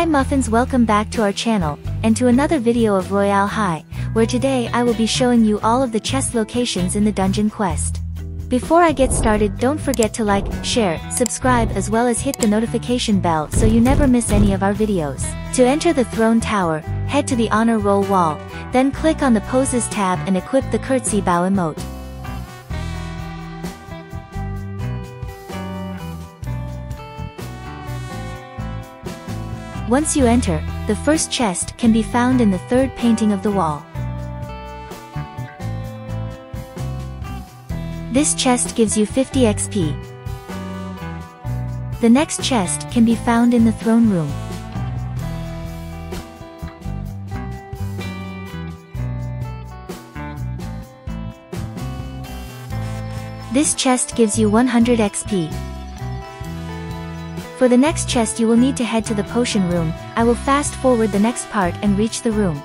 Hi Muffins welcome back to our channel, and to another video of Royale High, where today I will be showing you all of the chest locations in the dungeon quest. Before I get started don't forget to like, share, subscribe as well as hit the notification bell so you never miss any of our videos. To enter the throne tower, head to the honor roll wall, then click on the poses tab and equip the curtsy bow emote. Once you enter, the first chest can be found in the third painting of the wall. This chest gives you 50 XP. The next chest can be found in the throne room. This chest gives you 100 XP. For the next chest you will need to head to the potion room, I will fast forward the next part and reach the room.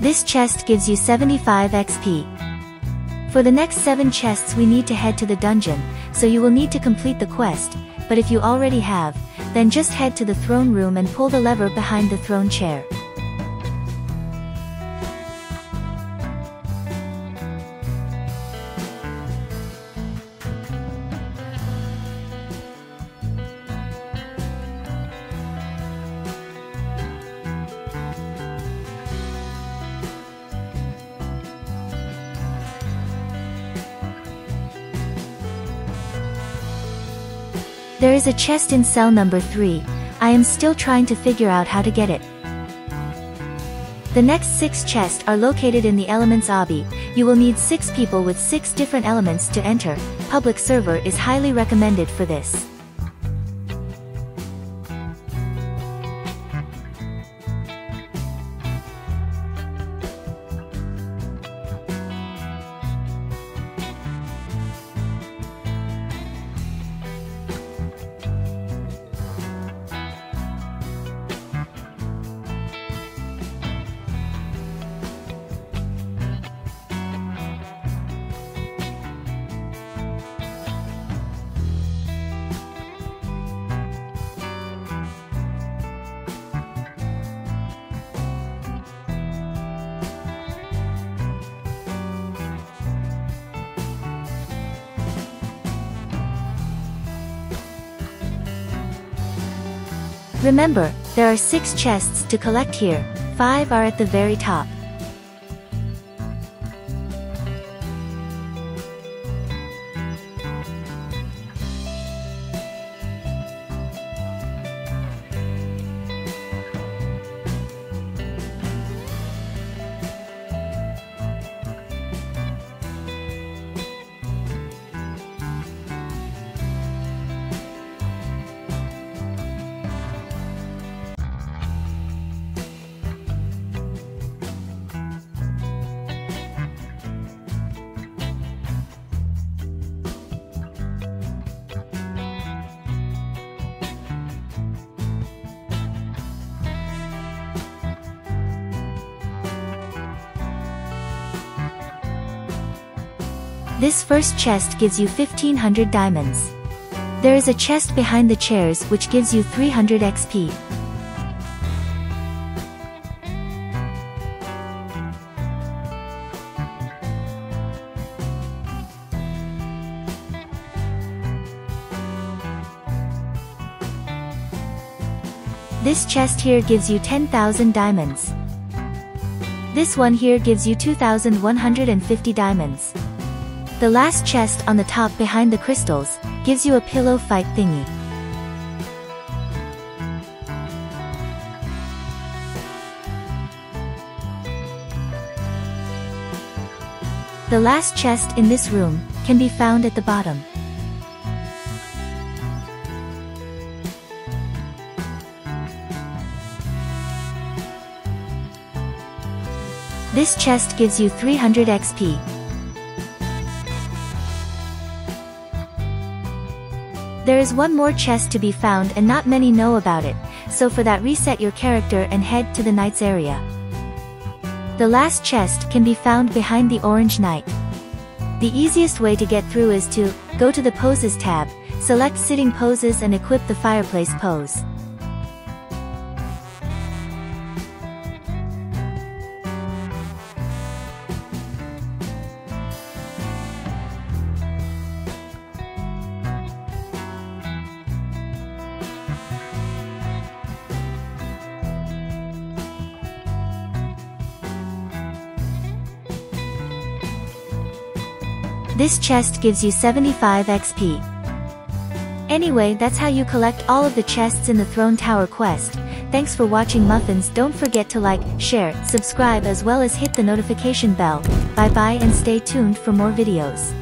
This chest gives you 75 XP. For the next 7 chests we need to head to the dungeon, so you will need to complete the quest, but if you already have, then just head to the throne room and pull the lever behind the throne chair. There is a chest in cell number 3, I am still trying to figure out how to get it. The next 6 chests are located in the Elements Obby, you will need 6 people with 6 different elements to enter, public server is highly recommended for this. Remember, there are 6 chests to collect here, 5 are at the very top. This first chest gives you 1500 diamonds. There is a chest behind the chairs which gives you 300 XP. This chest here gives you 10,000 diamonds. This one here gives you 2,150 diamonds. The last chest on the top behind the crystals, gives you a pillow fight thingy. The last chest in this room, can be found at the bottom. This chest gives you 300 XP. There is one more chest to be found and not many know about it, so for that reset your character and head to the Knight's area. The last chest can be found behind the Orange Knight. The easiest way to get through is to, go to the Poses tab, select Sitting Poses and equip the Fireplace pose. This chest gives you 75 XP. Anyway that's how you collect all of the chests in the Throne Tower quest. Thanks for watching Muffins don't forget to like, share, subscribe as well as hit the notification bell. Bye bye and stay tuned for more videos.